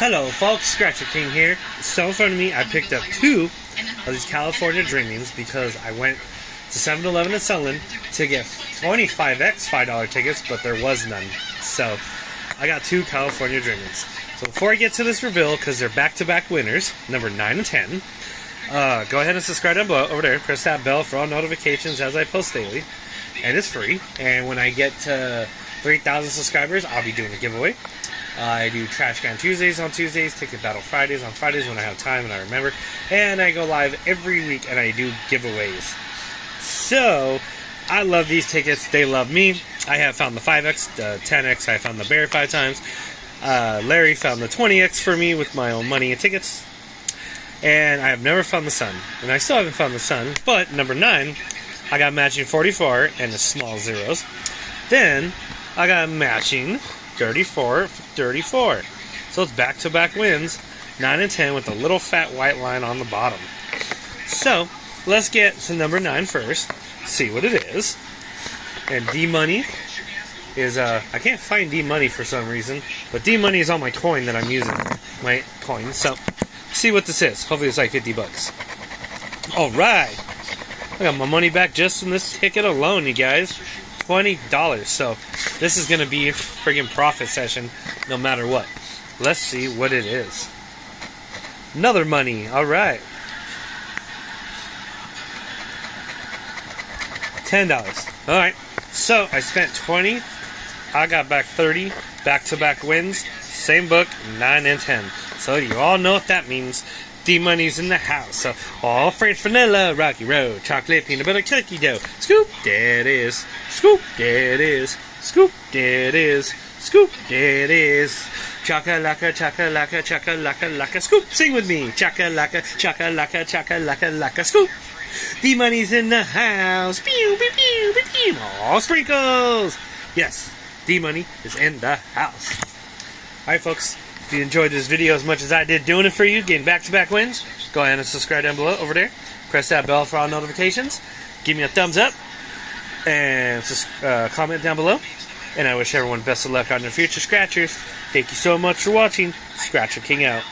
Hello, folks. Scratcher King here. So in front of me, I picked up two of these California Dreamings because I went to 7-Eleven in Sunland to get 25x $5 tickets, but there was none. So I got two California Dreamings. So before I get to this reveal, because they're back-to-back winners, number 9 and 10, uh, go ahead and subscribe down below over there. Press that bell for all notifications as I post daily. And it's free. And when I get to 3,000 subscribers, I'll be doing a giveaway. I do Trash Can Tuesdays on Tuesdays, Ticket Battle Fridays on Fridays when I have time and I remember. And I go live every week and I do giveaways. So, I love these tickets. They love me. I have found the 5X, the 10X. I found the Bear five times. Uh, Larry found the 20X for me with my own money and tickets. And I have never found the Sun. And I still haven't found the Sun. But number 9, I got matching 44 and the small zeros. Then, I got matching 34 34. So it's back to back wins, 9 and 10 with a little fat white line on the bottom. So let's get to number 9 first, see what it is. And D Money is, uh, I can't find D Money for some reason, but D Money is on my coin that I'm using, my coin. So see what this is. Hopefully it's like 50 bucks. Alright. I got my money back just from this ticket alone, you guys. $20. So this is going to be a friggin' profit session no matter what. Let's see what it is. Another money. All right. $10. All right. So I spent 20. I got back 30 back-to-back wins. Same book, 9 and 10. So you all know what that means. D Money's in the house. So all French vanilla, Rocky Road, chocolate, peanut butter, cookie dough. Scoop, there it is. Scoop, there it is. Scoop, there it is. Scoop, there it is. Chaka laka, chaka laka, chaka laka laka. Scoop, sing with me. Chaka laka, chaka laka, chaka laka laka. Scoop. D Money's in the house. Pew, pew, pew, pew, pew. All sprinkles. Yes, D Money is in the house. All right, folks. If you enjoyed this video as much as I did doing it for you, getting back-to-back wins, go ahead and subscribe down below over there. Press that bell for all notifications. Give me a thumbs up and uh, comment down below. And I wish everyone best of luck on their future scratchers. Thank you so much for watching. Scratcher King out.